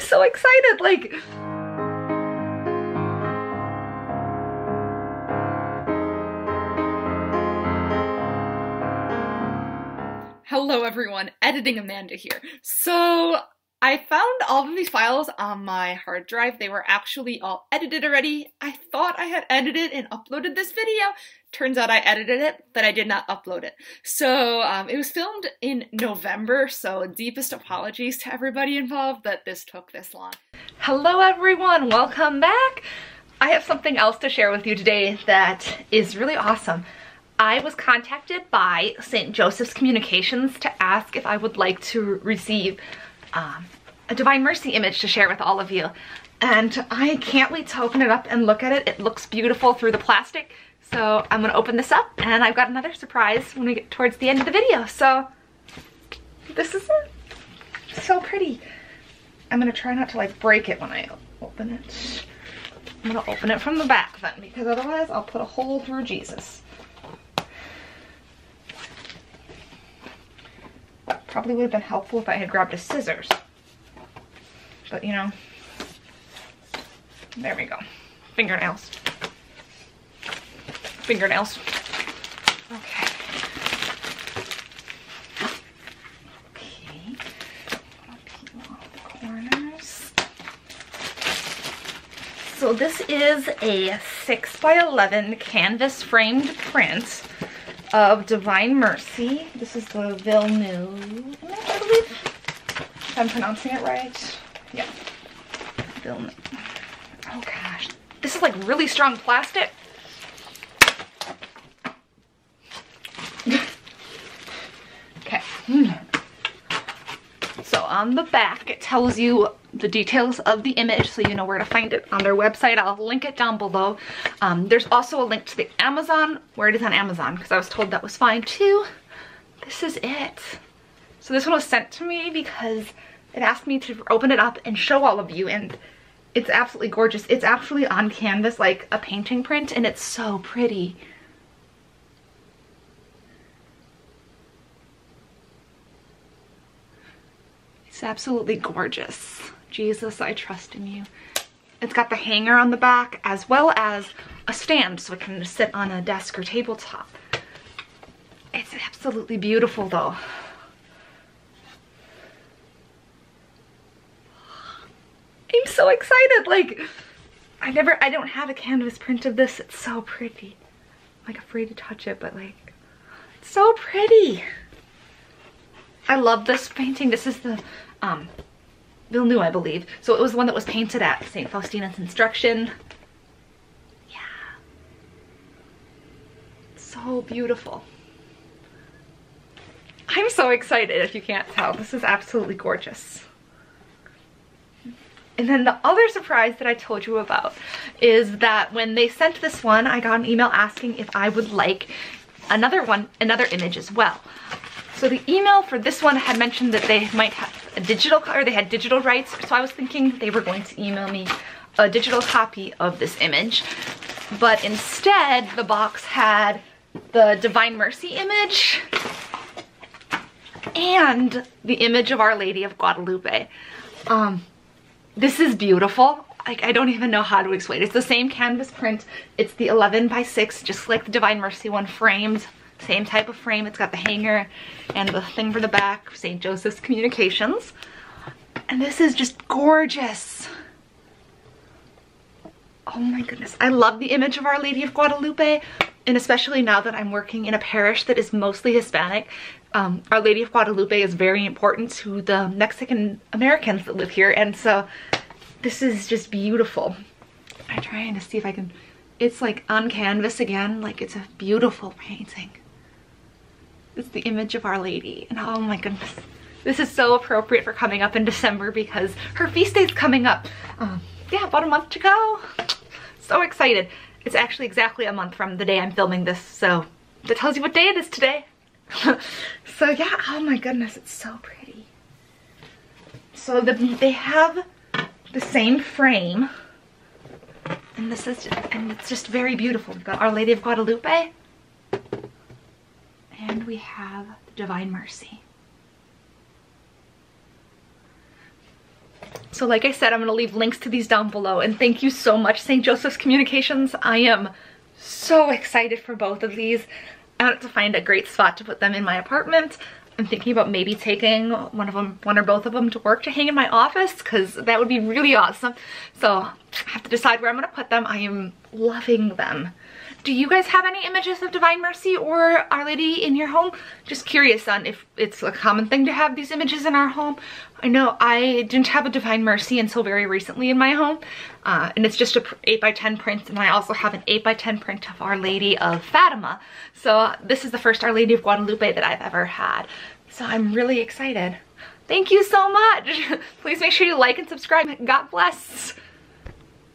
I'm so excited, like... Hello everyone, Editing Amanda here. So I found all of these files on my hard drive. They were actually all edited already. I thought I had edited and uploaded this video. Turns out I edited it, but I did not upload it. So um, it was filmed in November, so deepest apologies to everybody involved that this took this long. Hello everyone, welcome back. I have something else to share with you today that is really awesome. I was contacted by St. Joseph's Communications to ask if I would like to receive um, a Divine Mercy image to share with all of you. And I can't wait to open it up and look at it. It looks beautiful through the plastic. So I'm gonna open this up and I've got another surprise when we get towards the end of the video. So this is it. So pretty. I'm gonna try not to like break it when I open it. I'm gonna open it from the back then because otherwise I'll put a hole through Jesus. Probably would have been helpful if I had grabbed a scissors. But you know, there we go. Fingernails. Fingernails. Okay. Okay. So this is a 6 by 11 canvas framed print of Divine Mercy. This is the Vilnius, I believe. If I'm pronouncing it right. Yeah. Vilnius. Oh gosh. This is like really strong plastic. okay. So on the back, it tells you the details of the image so you know where to find it on their website. I'll link it down below. Um, there's also a link to the Amazon, where it is on Amazon, because I was told that was fine too. This is it. So this one was sent to me because it asked me to open it up and show all of you and it's absolutely gorgeous. It's actually on canvas like a painting print and it's so pretty. It's absolutely gorgeous. Jesus, I trust in you. It's got the hanger on the back as well as a stand so it can sit on a desk or tabletop. It's absolutely beautiful though. I'm so excited. Like, I never, I don't have a canvas print of this. It's so pretty. I'm like afraid to touch it, but like, it's so pretty. I love this painting. This is the um, Vilnius, I believe. So it was the one that was painted at St. Faustina's Instruction. Yeah. So beautiful. I'm so excited if you can't tell. This is absolutely gorgeous. And then the other surprise that I told you about is that when they sent this one, I got an email asking if I would like another one, another image as well. So the email for this one had mentioned that they might have a digital, or they had digital rights. So I was thinking they were going to email me a digital copy of this image. But instead, the box had the Divine Mercy image and the image of Our Lady of Guadalupe. Um, this is beautiful. I don't even know how to explain it. It's the same canvas print. It's the 11 by 6, just like the Divine Mercy one framed. Same type of frame. It's got the hanger and the thing for the back, St. Joseph's Communications. And this is just gorgeous. Oh my goodness. I love the image of Our Lady of Guadalupe. And especially now that I'm working in a parish that is mostly Hispanic, um, Our Lady of Guadalupe is very important to the Mexican Americans that live here. And so this is just beautiful. I'm trying to see if I can, it's like on canvas again, like it's a beautiful painting. It's the image of Our Lady. And oh my goodness, this is so appropriate for coming up in December because her feast day is coming up. Um, yeah, about a month to go. So excited. It's actually exactly a month from the day I'm filming this, so that tells you what day it is today. so yeah, oh my goodness, it's so pretty. So the, they have the same frame, and this is, just, and it's just very beautiful. We've got Our Lady of Guadalupe, we have the Divine Mercy. So like I said, I'm gonna leave links to these down below and thank you so much, St. Joseph's Communications. I am so excited for both of these. I wanted to find a great spot to put them in my apartment. I'm thinking about maybe taking one of them, one or both of them to work to hang in my office because that would be really awesome. So I have to decide where I'm gonna put them. I am loving them. Do you guys have any images of Divine Mercy or Our Lady in your home? Just curious on if it's a common thing to have these images in our home. I know I didn't have a Divine Mercy until very recently in my home. Uh, and it's just a 8 by 10 print and I also have an 8 by 10 print of Our Lady of Fatima. So this is the first Our Lady of Guadalupe that I've ever had. So I'm really excited. Thank you so much. Please make sure you like and subscribe. God bless.